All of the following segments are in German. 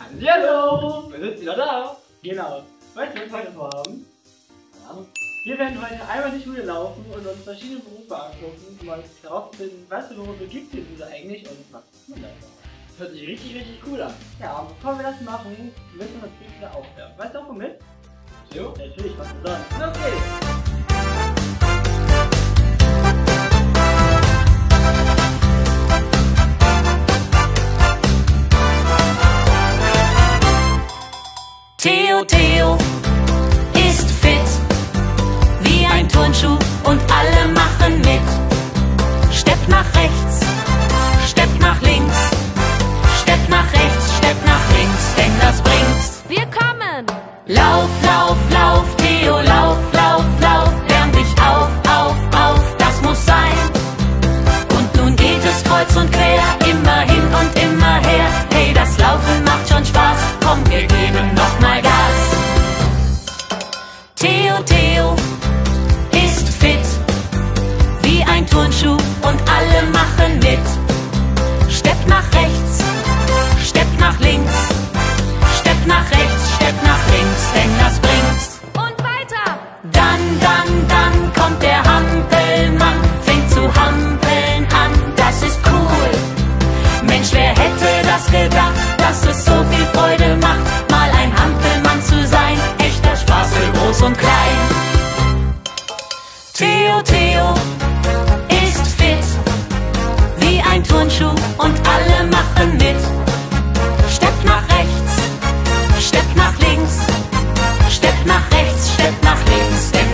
Hallo! Wir sind wieder da. Genau. Weißt du, was wir heute vorhaben? Wir werden heute einmal die Schule laufen und uns verschiedene Berufe angucken, um mal herauszufinden, was für Berufe gibt es diese eigentlich und was ist man davon. Das hört sich richtig, richtig cool an. Ja, und bevor wir das machen, müssen wir uns wieder aufwärmen. Weißt du auch womit? Jo. Natürlich, was denn sonst? Los Theo Theo ist fit wie ein Turnschuh und alle machen mit. Stepp nach rechts, Stepp nach links, Stepp nach rechts, Stepp nach links, denn das bringt's. Wir kommen! Lauf, lauf, Theo, ist fit wie ein Turnschuh und alle machen mit. Stepp nach rechts, Stepp nach links, Stepp nach rechts, Stepp nach links, denn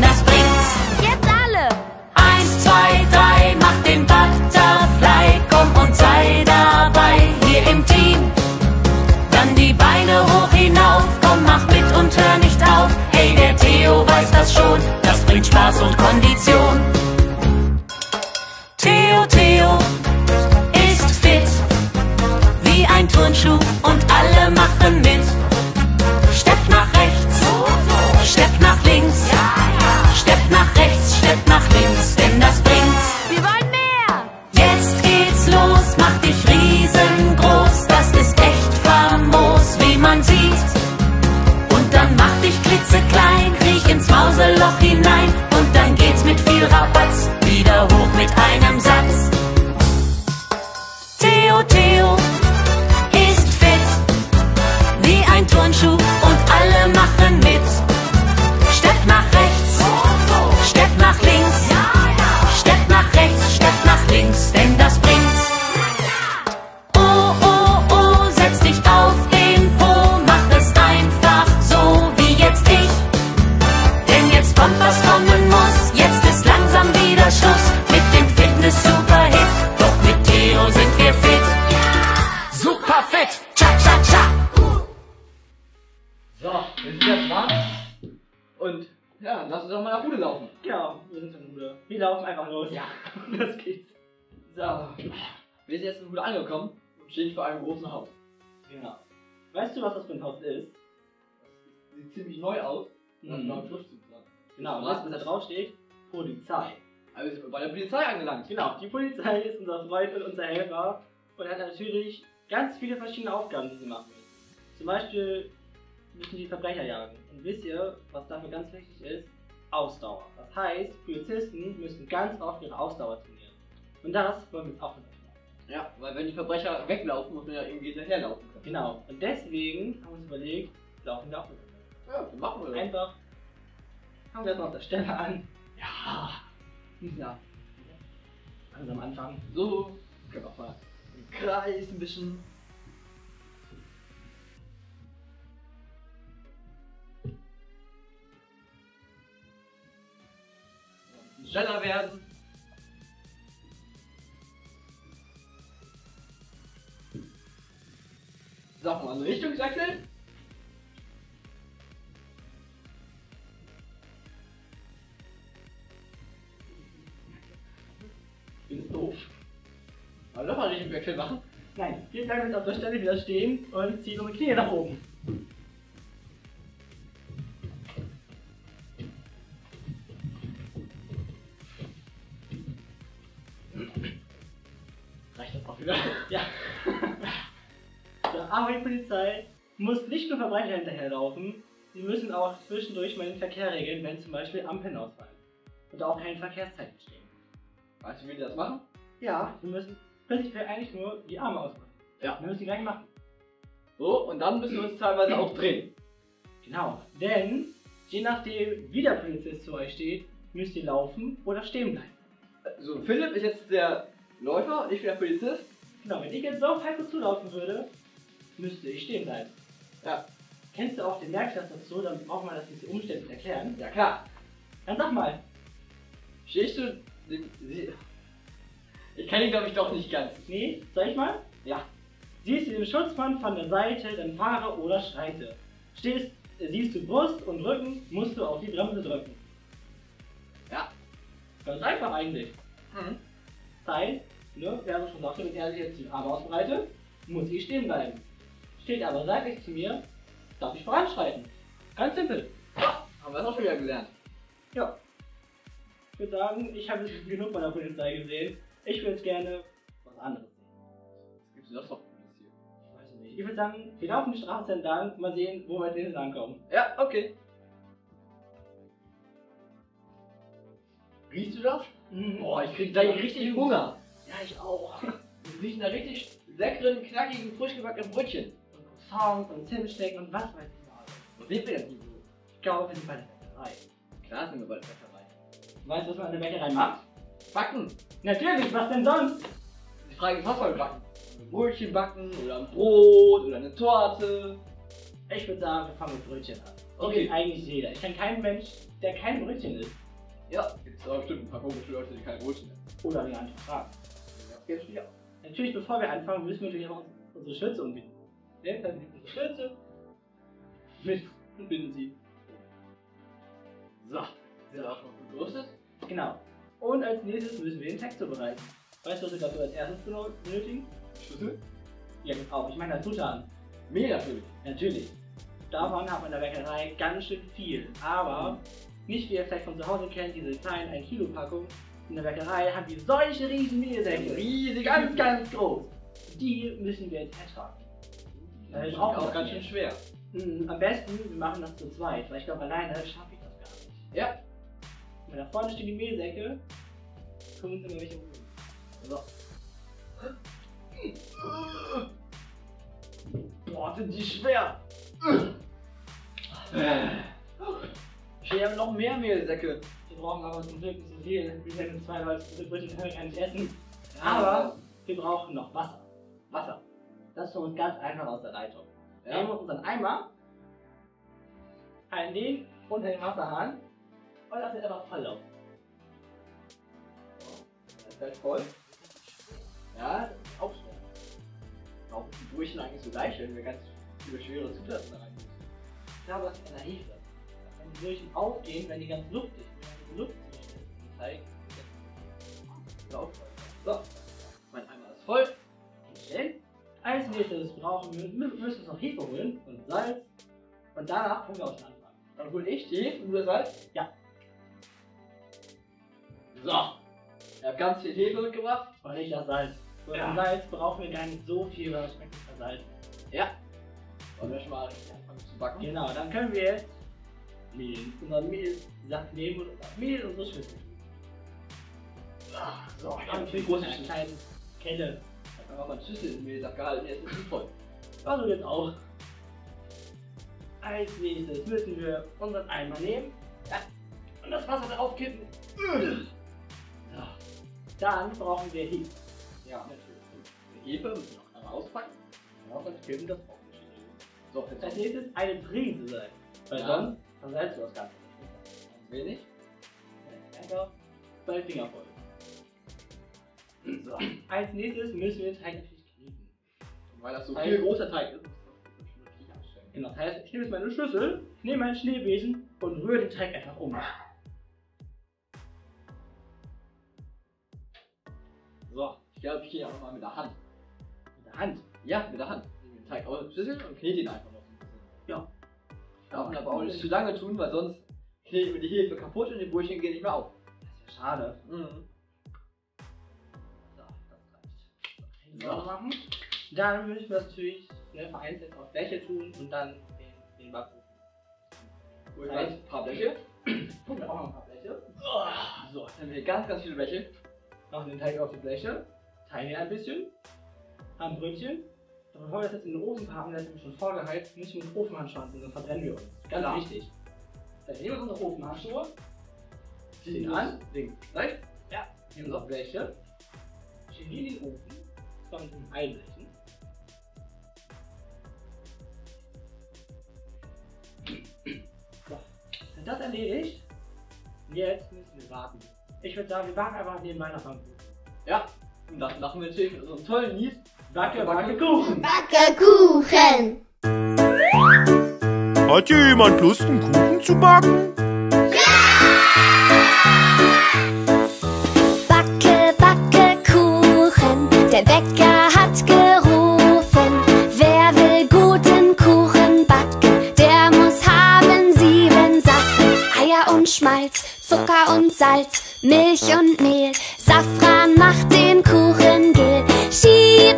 Spaß und Kondition. Fit, cha, cha, cha. So, wir sind jetzt warm. Und ja, lass uns doch mal nach Bude laufen. Ja, wir sind schon Bude. Wir laufen einfach los. Ja. Los geht's. So, wir sind jetzt in Bude angekommen und stehen vor einem großen Haus. Genau. Weißt du, was das für ein Haus ist? Das sieht ziemlich neu aus. Mhm. einen Schriftzug dran. Genau, was da drauf steht? Polizei. Also wir sind bei der Polizei angelangt. Genau, die Polizei ist unser Freund und unser Helfer und hat natürlich ganz viele verschiedene Aufgaben, die sie machen. Zum Beispiel müssen die Verbrecher jagen. Und wisst ihr, was dafür ganz wichtig ist? Ausdauer. Das heißt, Polizisten müssen ganz oft ihre Ausdauer trainieren. Und das wollen wir jetzt auch mit euch machen. Ja, weil wenn die Verbrecher weglaufen, muss man ja irgendwie hinterherlaufen können. Genau. Und deswegen haben wir uns überlegt, laufen wir auch mit. Ja, dann machen wir das. Einfach fangen wir erstmal auf der Stelle an. Ja. Ja. Langsam anfangen. So, können wir auch mal Kreis ein bisschen. Schneller werden. Sag mal, Richtungswechsel. Bin doof. Mal nochmal Richtungswechsel machen. Nein, wir bleiben jetzt auf der Stelle wieder stehen und ziehen unsere Knie nach oben. Reicht das auch wieder? Ja. So, aber die Polizei muss nicht nur Verbrecher hinterherlaufen, sie müssen auch zwischendurch mal den Verkehr regeln, wenn zum Beispiel Ampeln ausfallen. Und auch keine Verkehrszeiten stehen. Weißt du, wie die das machen? Ja, wir müssen prinzipiell eigentlich nur die Arme ausmachen. Ja. Wir müssen die gleich machen. So, und dann müssen wir uns teilweise auch drehen. Genau. Denn, je nachdem, wie der Polizist zu euch steht, müsst ihr laufen oder stehen bleiben. So, Philipp ist jetzt der Läufer und ich bin der Polizist. Genau, wenn ich jetzt so auf Heiko zulaufen würde, müsste ich stehen bleiben. Ja. Kennst du auch den Merksatz dazu, dann braucht man das diese Umstände erklären. Ja, klar. Dann sag mal. Stehst du. Sie- Ich kenne ihn, glaube ich, doch nicht ganz. Nee, soll ich mal? Ja. Siehst du den Schutzmann von der Seite, dann fahre oder schreite. Stehst, äh, siehst du Brust und Rücken, musst du auf die Bremse drücken. Ja. Ganz einfach eigentlich. Mhm. Das heißt, ne, wer so schon sagte, wenn er sich jetzt die Arme ausbreitet, muss ich stehen bleiben. Steht aber seitlich zu mir, darf ich voranschreiten. Ganz simpel. Haben wir das auch schon wieder gelernt. Ja. Ich würde sagen, ich habe genug von der Polizei gesehen. Ich würde jetzt gerne was anderes sehen. Was gibt's denn das noch Gutes hier? Ich weiß es nicht. Ich würde sagen, wir laufen die Straße entlang, mal sehen, wo wir jetzt ankommen. Ja, okay. Riechst du das? Mhm. Boah, ich krieg gleich richtig Hunger. Ja, ich auch. Wir riechen da richtig leckeren, knackigen, frisch gebackenen Brötchen. Und Croissants und Zimtstecken und was weiß ich noch alles. Wo sind wir denn hier? Ich glaube, wir sind bei der Bäckerei. Klar sind wir bei der Bäckerei. Weißt du, was man an der Bäckerei macht? Backen. Natürlich, was denn sonst? Die Frage ist, was wollen wir backen? Ein Brötchen backen oder ein Brot oder eine Torte. Ich würde sagen, wir fangen mit Brötchen an. Okay. Eigentlich jeder. Ich kenne keinen Mensch, der kein Brötchen isst. Ja, gibt es aber bestimmt ein paar komische Leute, die keine Brötchen essen. Oder die andere Frage. Das geht schon auch. Natürlich, bevor wir anfangen, müssen wir natürlich auch unsere Schürze umbinden. Ja, dann unsere Schürze mit und binden sie. So, Sind wir auch schon gerüstet? genau. Und als nächstes müssen wir den Text zubereiten. Weißt du, was wir dafür als erstes benötigen? Schlüssel? Ja, auch. Ich meine, als Zutaten. Mehl natürlich. Natürlich. Davon hat man in der Bäckerei ganz schön viel. Aber nicht wie ihr vielleicht von zu Hause kennt, diese kleinen 1 Kilo Packung. In der Bäckerei haben die solche riesen Mehlsäcke. Riesig. Ganz, ganz groß. Die müssen wir jetzt ertragen. Das Äh, ist auch ganz schön schwer. Mm, Am besten, wir machen das zu zweit, weil ich glaube, alleine schaffe ich das gar nicht. Ja. Weil da vorne stehen die Mehlsäcke. Können uns immer welche holen. So. Boah, sind die schwer. Ich habe noch mehr Mehlsäcke. Wir brauchen aber zum Glück nicht so viel. Wir sind zwei Leute, diese Brötchen können wir gar nicht essen. Aber wir brauchen noch Wasser. Wasser. Das ist für uns ganz einfach aus der Leitung. Nehmen Ja. wir unseren Eimer, halten den unter den Wasserhahn und lassen ihn einfach voll laufen. Das ist halt voll. Ja, das ist auch schwer. Warum ist die Brötchen eigentlich so leicht, wenn wir ganz viele schwere Zutaten rein müssen? Ich glaube, das ist der Hefe. Wenn die Brötchen aufgehen, wenn die ganz luftig sind, Luft dem Teig. So. Mein Eimer ist voll. hinstellen. Als nächstes brauchen wir, mü- müssen wir noch Hefe holen und Salz. Und danach können wir auch schon anfangen. Dann hol ich die Hefe und das Salz. Ja. So. Ich habe ganz viel Hefe mitgebracht. Und nicht das Salz. Für Ja. Salz brauchen wir gar nicht so viel, weil es schmeckt nicht versalzen. Ja. Wollen wir schon mal anfangen zu backen? Genau, dann können wir jetzt Mehl, unseren Mehlsack nehmen und unser Mehl in unsere Schüssel. Ah, So, ich Und habe eine große eine kleine Kelle. Ich habe mal Schüssel in den Mehlsack gehalten, jetzt ist voll. Also jetzt auch. Als nächstes müssen wir unseren Eimer nehmen ja, und das Wasser drauf kippen. So. Dann brauchen wir Hefe. Ja, natürlich. Die Hefe müssen wir noch einmal auspacken. Ja, und kippen das auch nicht. So, jetzt Als nächstes eine Prise sein. Weil Ja. sonst versalzt du das Ganze. ganz wenig. Einfach zwei Finger voll. So. Als nächstes müssen wir den Teig natürlich kneten. Weil das so Ein- viel großer Teig ist. Genau, das heißt, ich nehme jetzt meine Schüssel, nehme meinen Schneebesen und rühre den Teig einfach um. So, ich glaube, ich gehe auch nochmal mit der Hand. Mit der Hand. Ja, mit der Hand. Ich nehme den Teig aus der Schüssel und knete ihn einfach noch ein bisschen. Ja. Darf man aber auch nicht zu lange tun, weil sonst kneten wir die Hefe kaputt und die Brötchen gehen nicht mehr auf. Das ist ja schade. Mhm. So, das reicht. So. machen. Dann müssen wir das natürlich ne, vereinzelt auf Bleche tun und dann den, den Backofen. Wir ein paar Bleche. Wir auch noch ein paar Bleche. So, jetzt haben wir hier ganz, ganz viele Bleche. Machen den Teig auf die Bleche, teilen ihn ein bisschen, haben Brötchen. Doch bevor wir das jetzt in den Ofen packen, das ist schon vorgeheizt, müssen wir den Ofenhandschuhe sonst verbrennen wir uns. Ganz Klar. wichtig. Dann nehmen wir unsere Ofenhandschuhe, Ziehen ihn an. Links, rechts. nehmen unsere Bleche, schieben die in den Ofen, das wollen wir einblechen. So, dann das erledigt. Und Jetzt müssen wir warten. Ich würde sagen, wir warten einfach nebenbei nach Bambu. Ja. Und dann machen wir natürlich mit unserem tollen Lied. Wacke, wacke, Kuchen! Backe Kuchen. Hat hier jemand Lust, einen Kuchen zu backen?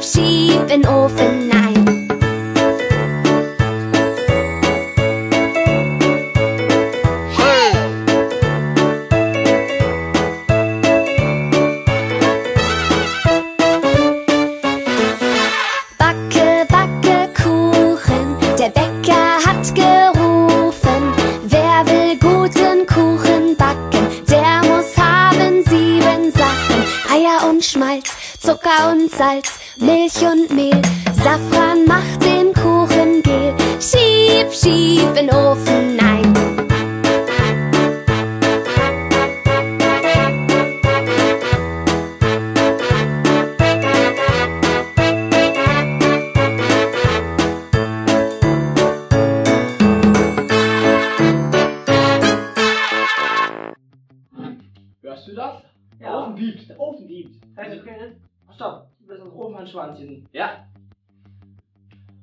sheep, and orphan, piept. Also, können. Oh, stopp! Müssen unsere Ofenhandschuhe anziehen. Ja.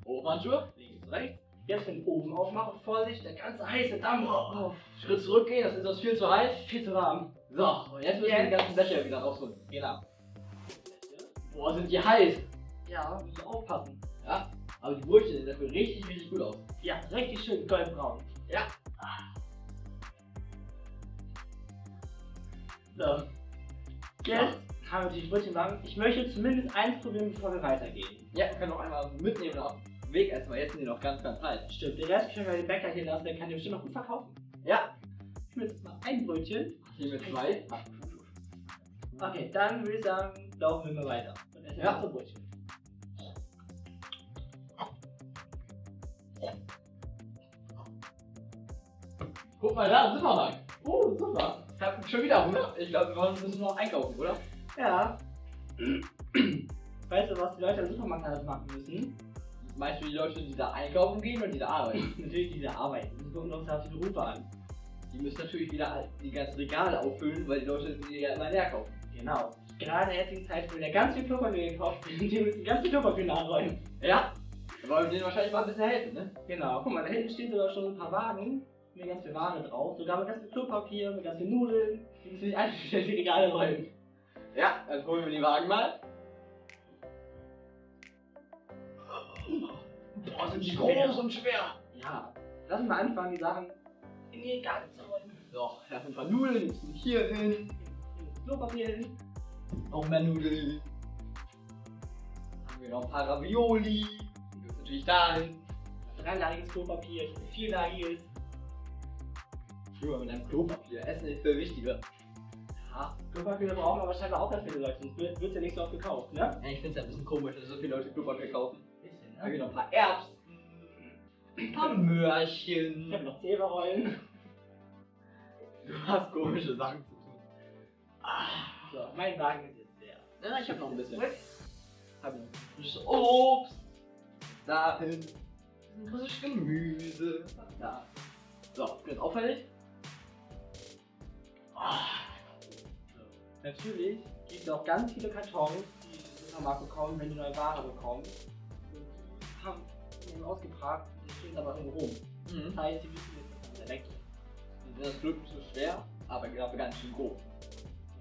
Ofenhandschuhe. Links, rechts. Jetzt den Ofen aufmachen. Vorsicht, der ganze heiße Dampf. Oh, Schritt zurückgehen, das ist uns viel zu heiß. viel zu warm. So, und jetzt müssen wir die ganzen Bleche wieder rausholen. Genau. Boah, sind die heiß. Ja, müssen wir aufpassen. Ja. Aber die Brötchen sehen dafür richtig, richtig gut aus. Ja, richtig schön goldbraun. Ja. So. Jetzt wir die Brötchen warm. Ich möchte zumindest eins probieren, bevor wir weitergehen. Ja, wir können auch einmal mitnehmen auf dem Weg erstmal. Jetzt sind die noch ganz, ganz heiß. Stimmt, den Rest können wir den Bäcker hier lassen, der kann den bestimmt noch gut verkaufen. Ja. Ich nehme jetzt mal ein Brötchen. Hier mit zwei. Okay, dann würde ich sagen, laufen wir mal weiter. Und essen Ja. unsere Brötchen. Guck mal da, Supermarkt. Oh, super. Ich hab schon wieder Hunger. Ich glaube, wir müssen noch einkaufen, oder? Ja. weißt du, was die Leute im Supermarkt alles machen müssen? Meinst du die Leute, die da einkaufen gehen oder die da arbeiten? Natürlich diese Arbeit. Wir gucken uns auf die Berufe an. Die müssen natürlich wieder die ganzen Regale auffüllen, weil die Leute die ja immer leer kaufen. Genau. Gerade in der jetzigen Zeit, wo ja ganz viel Klopapier gekauft wird, die müssen ganz viel Klopapier nachräumen. Ja. Da wollen wir denen wahrscheinlich mal ein bisschen helfen, ne? Genau. Guck mal, da hinten stehen sogar schon ein paar Wagen mit ganz viel Ware drauf. Sogar mit ganz viel Klopapier, mit ganz viel Nudeln. Die müssen nicht einfach schnell die Regale räumen. Ja, dann holen wir die Wagen mal. Boah, sind die groß und schwer. Ja. Lass uns mal anfangen, die Sachen in die Regale zu räumen. So, da sind ein paar Nudeln, die müssen hier hin. In Klopapier hin. Noch mehr Nudeln. Dann haben wir noch ein paar Ravioli. Die dürfen natürlich da hin. Dreilagiges Klopapier, vierlagiges. Nur mit einem Klopapier. Essen ist viel wichtiger. Ja, Klopapier brauchen aber wahrscheinlich auch ganz viele Leute, sonst wird es ja nicht so oft gekauft, ne? Ja, ich finde es ja ein bisschen komisch, dass so viele Leute Klopapier kaufen. Bisschen, Da haben wir noch ein paar Erbsen. Ein paar Ich Möhrchen. habe noch Zeberrollen. Du hast komische Sachen zu tun. So, mein Wagen ist jetzt leer. Ja, ich habe noch ein bisschen. Hab noch frisches Obst. Dahin. Frisches Gemüse. Da. So, bin jetzt auffällig. Natürlich gibt es auch ganz viele Kartons, die im Supermarkt bekommen, wenn die neue Ware bekommen. Und die haben eben ausgebracht, die stehen aber irgendwo rum. Mhm. Das heißt, die müssen jetzt wieder weg. Die sind das Glück nicht so schwer, aber dafür ganz schön groß.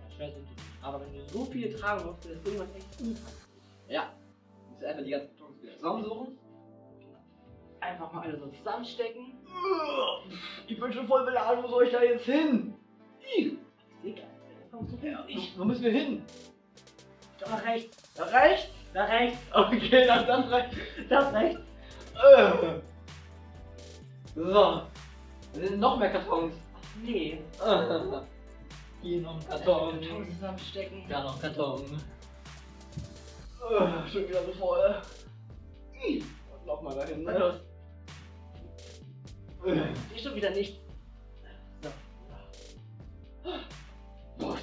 Ja, schwer sind die. Aber wenn du so viele tragen musst, dann ist irgendwas echt unpraktisch. Ja. Du musst einfach die ganzen Kartons wieder zusammensuchen. einfach mal alle so zusammenstecken. Ich bin schon voll beladen, wo soll ich da jetzt hin? Egal. Ja, ich. wo, müssen wir hin? Da nach rechts. Da rechts? Da rechts. Okay, dann das rechts. Das rechts. Äh. So. Da sind noch mehr Kartons. Nee. Äh. Hier noch ein Karton. Karton zusammenstecken. Da noch ein Karton. Äh, schon wieder so voll. Und nochmal dahin. Ne? los. Äh. Ich schon wieder nicht. So. Boah.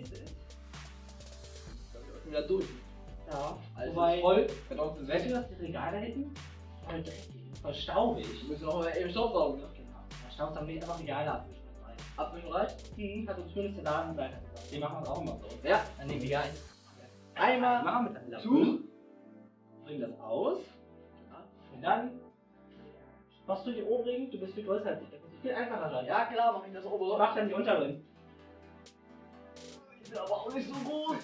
Du? Ich glaub, ich bin wieder durch. Ja. Alles Wobei, voll. Weg. was die Regale da hinten? Voll dreckig. Voll staubig. Wir müssen noch mal eben Staubsaugen. Ne? Genau. Da staubt dann einfach Regale ab. Abwischen reicht? Hm, hat uns zumindest der Laden weiter gesagt. Die machen das auch immer so. Ja, dann nehmen wir ein. Einmal machen wir mit einem Tuch. Bring das aus. Und dann machst du die oberen, du bist viel größer als ich. Das ist viel einfacher sein. Ja, klar, mach ich das obere. Mach dann die unteren. Bin aber auch nicht so gut.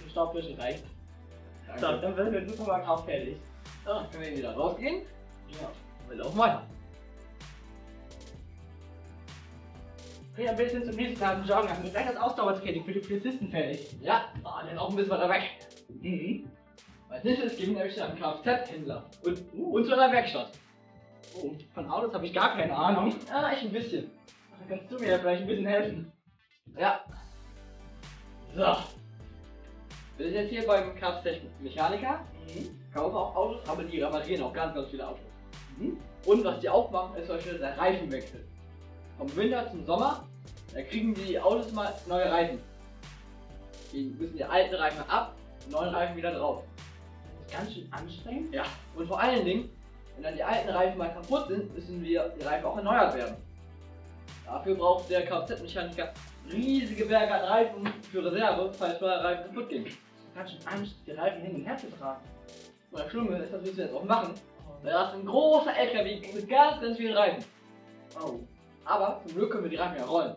Den Staubwischen reicht. So, dann werden wir im Supermarkt auch fertig. Ah, können wir wieder rausgehen? Ja. Wir laufen weiter. Okay, ein bisschen zum nächsten Tag joggen. Haben wir gleich das Ausdauertraining für die Polizisten fertig. Ja, ah, dann auch ein bisschen weiter weg. Mhm. Als nächstes gehen wir nämlich einem Kfz-Händler und, und zu einer Werkstatt. Oh, von Autos habe ich gar keine Ahnung. Ja, ich ein bisschen. Dann kannst du mir ja vielleicht ein bisschen helfen. Ja. So. Wir sind jetzt hier beim Kfz-Mechaniker, Mhm. kaufen auch Autos, aber die reparieren auch ganz, ganz viele Autos. Mhm. Und was die auch machen, ist zum Beispiel der Reifenwechsel. Vom Winter zum Sommer, da kriegen die Autos mal neue Reifen. Die müssen die alten Reifen ab, die neuen Reifen wieder drauf. Das ist ganz schön anstrengend. Ja, und vor allen Dingen, wenn dann die alten Reifen mal kaputt sind, müssen wir die Reifen auch erneuert werden. Dafür braucht der Kfz-Mechaniker riesige Berge an Reifen für Reserve, falls mal Reifen kaputt gehen. Das ganz schön anstrengend, die Reifen hin und her zu tragen. Und das Schlimme ist, das müssen wir jetzt auch machen. Weil da ist ein großer LKW mit ganz, ganz vielen Reifen. Oh, Aber zum Glück können wir die Reifen ja rollen.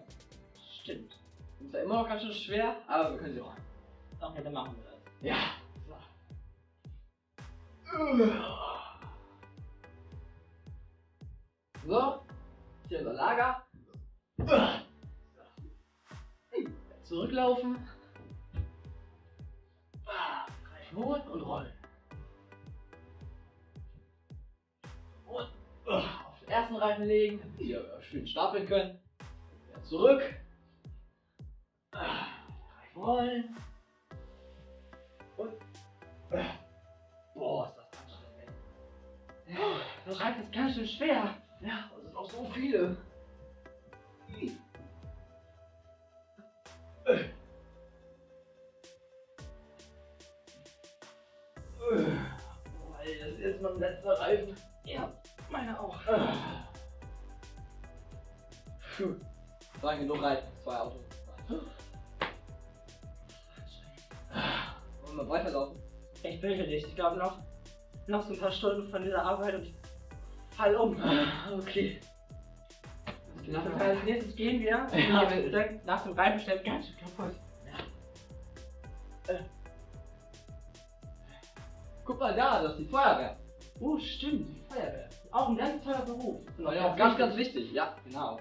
stimmt. Ist zwar immer noch ganz schön schwer, aber wir können sie rollen. Okay, dann machen wir das. Ja. So, hier unser Lager. Zurücklaufen. Reifen holen und rollen. Und auf den ersten Reifen legen, damit wir schön stapeln können. Wieder zurück. Reifen rollen. Und. Boah, ist das anstrengend. Das Reifen ist ganz schön schwer. Ja, das sind auch so viele. Das ist jetzt mein letzter Reifen. Ja, meine auch. Puh. Das waren genug Reifen, zwei Autos. Wollen wir weiterlaufen? Ich will nicht. Ich glaube noch, noch so ein paar Stunden von dieser Arbeit und ich fall um. Okay. Nach dem als nächstes gehen wir. Ja, Ja, dann nach dem Reifenstellen ganz schön kaputt. Guck mal da, das ist die Feuerwehr. Oh, stimmt, die Feuerwehr. Auch ein ganz toller Beruf. Und Ja, auch ganz, ganz wichtig, ja. Genau.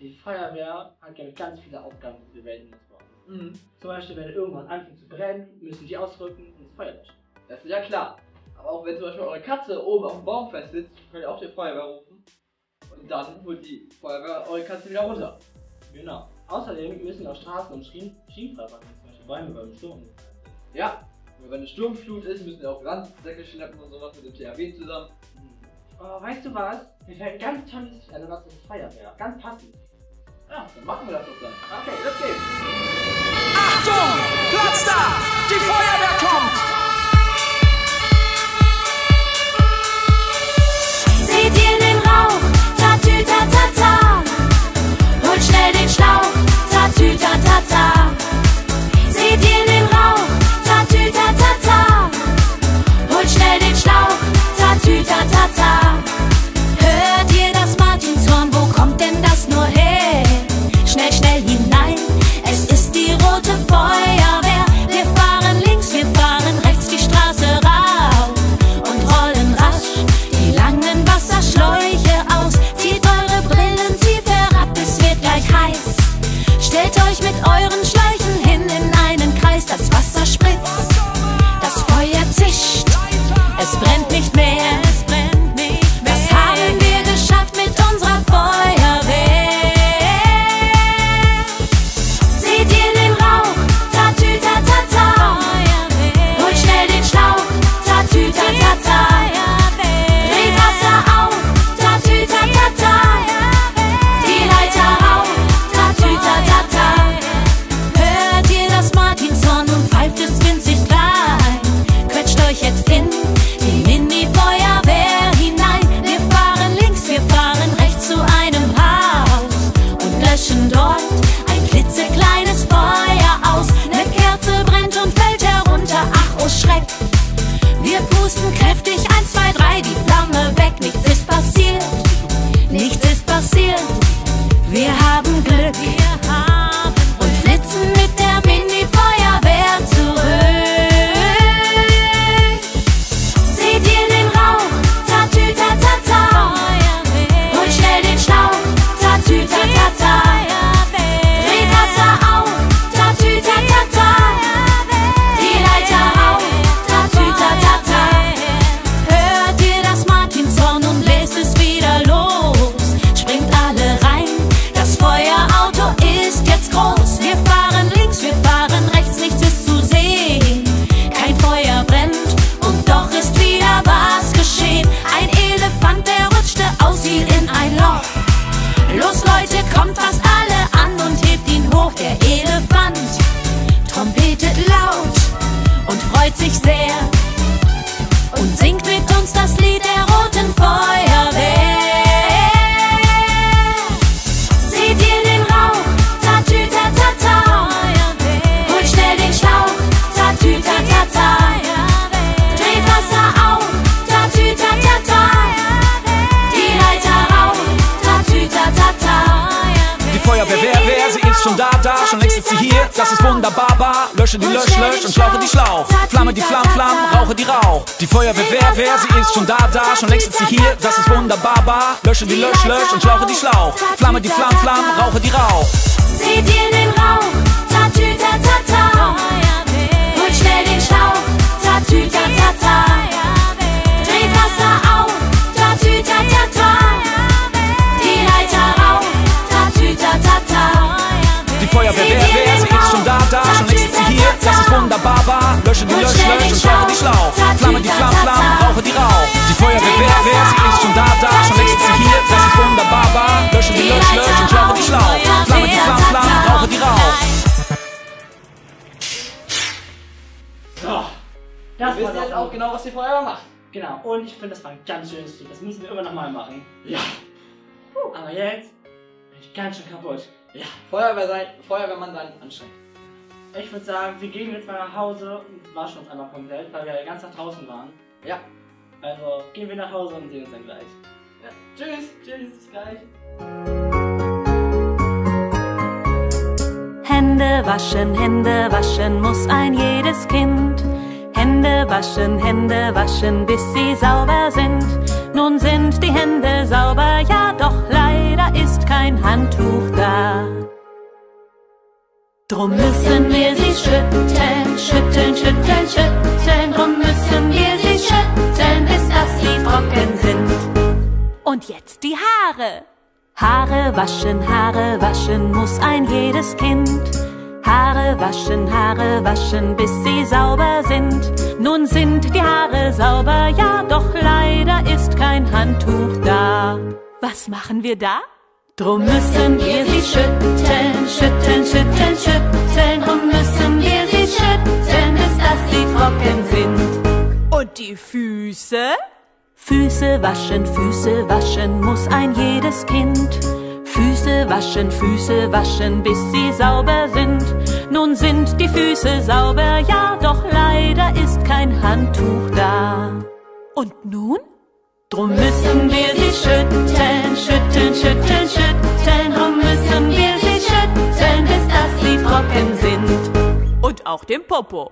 Die Feuerwehr hat ja ganz viele Aufgaben, die wir werden brauchen. Mhm. Zum Beispiel, wenn irgendwas anfängt zu brennen, müssen die ausrücken und das Feuer löschen. Das ist ja klar. Aber auch wenn zum Beispiel eure Katze oben auf dem Baum fest sitzt, könnt ihr auch die Feuerwehr rufen. Und dann holt die Feuerwehr eure Katze wieder runter. Genau. Außerdem müssen auch Straßen und Schienen, Schienen frei machen, zum Beispiel Bäume beim Sturm. Ja. Und wenn eine Sturmflut ist, müssen wir auch Landsäcke schleppen und sowas mit dem THW zusammen. Oh, weißt du was? Mir fällt ganz tolles Lied ein, was ist Feuerwehr. Ganz passend. Ja, dann machen wir das doch dann. Okay, los geht's. Achtung! Platz da! Die Feuerwehr kommt! Schnell den Schlauch. Tatü, Feuerwehr, wer, wer, sie ist schon da, da, schon längst ist sie hier, das ist wunderbar, bar. Lösche die Lösch, Lösch und schlauche die Schlauch. Flamme die Flamm, Flamm, rauche die Rauch. Die Feuerwehr, wer, wer, sie ist schon da, da, schon längst ist sie hier, das ist wunderbar, bar. Lösche die Lösch, Lösch und schlauche die Schlauch. Flamme die Flamm, Flamm, rauche die Rauch. Seht ihr den Rauch? Tatü, tatata. Holt schnell den Schlauch. Tatü, tatata. Dreht Feuerwehr, wer, wer, sie ist schon da, da, schon längst ist sie hier, das ist wunderbar, bar. Lösche die Lösch, Lösch und schlauche die Schlauch. Flamme die Flamm, Flamm, rauche die Rauch. Die Feuerwehr, wer, wer, sie ist schon da, da, schon längst ist sie hier, das ist wunderbar, bar. Lösche die Lösch, Lösch und schlauche die Schlauch. Flamme die Flamm, Flamm, rauche die Rauch. So, das Wir war wissen jetzt auch genau, was die Feuerwehr macht. Genau, und ich finde, das war ein ganz schönes Lied. Das müssen wir immer noch mal machen. Ja. Aber jetzt bin ich ganz schön kaputt. Ja. Feuerwehr sein, Feuerwehrmann sein anstrengend. Ich würde sagen, wir gehen jetzt mal nach Hause und waschen uns einmal komplett, weil wir ja den ganzen Tag draußen waren. Ja. Also gehen wir nach Hause und sehen uns dann gleich. ja. Tschüss. Tschüss, bis gleich. Hände waschen, Hände waschen muss ein jedes Kind. Hände waschen, Hände waschen, bis sie sauber sind. Nun sind die Hände sauber, ja doch leider ist kein Handtuch da. Drum müssen wir sie schütteln, schütteln, schütteln, schütteln. Drum müssen wir sie schütteln, bis dass sie trocken sind. Und jetzt die Haare. Haare waschen, Haare waschen muss ein jedes Kind. Haare waschen, Haare waschen, bis sie sauber sind. Nun sind die Haare sauber, ja, doch leider ist kein Handtuch da. Was machen wir da? Drum müssen wir sie schütteln, schütteln, schütteln, schütteln. Drum müssen wir sie schütteln, bis dass sie trocken sind. Und die Füße? Füße waschen, Füße waschen muss ein jedes Kind. Füße waschen, Füße waschen, bis sie sauber sind. Nun sind die Füße sauber, ja, doch leider ist kein Handtuch da. Und nun? Drum müssen wir sie schütteln, schütteln, schütteln, schütteln. Drum müssen wir sie schütteln, bis dass sie trocken sind. Und auch den Popo.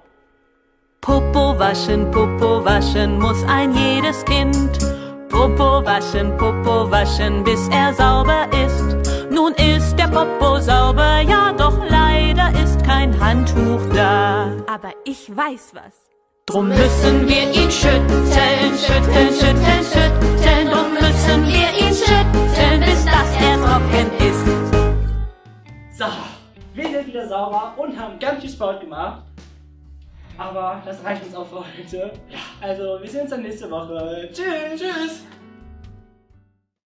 Popo waschen, Popo waschen muss ein jedes Kind. Popo waschen, Popo waschen, bis er sauber ist. Nun ist der Popo sauber, ja, doch leider ist kein Handtuch da. Aber ich weiß was. Drum müssen wir ihn schütteln, schütteln, schütteln, schütteln. Drum müssen wir ihn schütteln, bis dass er trocken ist. So, wir sind wieder sauber und haben ganz viel Sport gemacht. Aber das reicht uns auch für heute. Also, wir sehen uns dann nächste Woche. Tschüss! Tschüss!